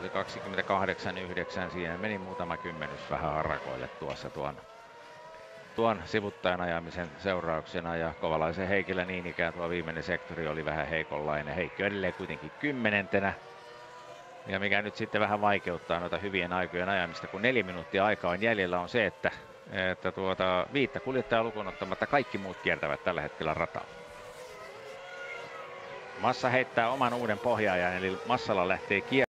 oli 28-9. Meni muutama kymmenys vähän harakoille tuossa tuon, tuon sivuttajan ajamisen seurauksena. Ja Kovalaisen Heikillä niin ikään tuo viimeinen sektori oli vähän heikonlainen. Heikki edelleen kuitenkin kymmenentenä. Ja mikä nyt sitten vähän vaikeuttaa noita hyvien aikojen ajamista, kun neljä minuuttia aikaa on jäljellä, on se, että, että tuota, viittä kuljettajaa lukuun ottamatta kaikki muut kiertävät tällä hetkellä rataa. Massa heittää oman uuden pohjaajan, eli massalla lähtee kier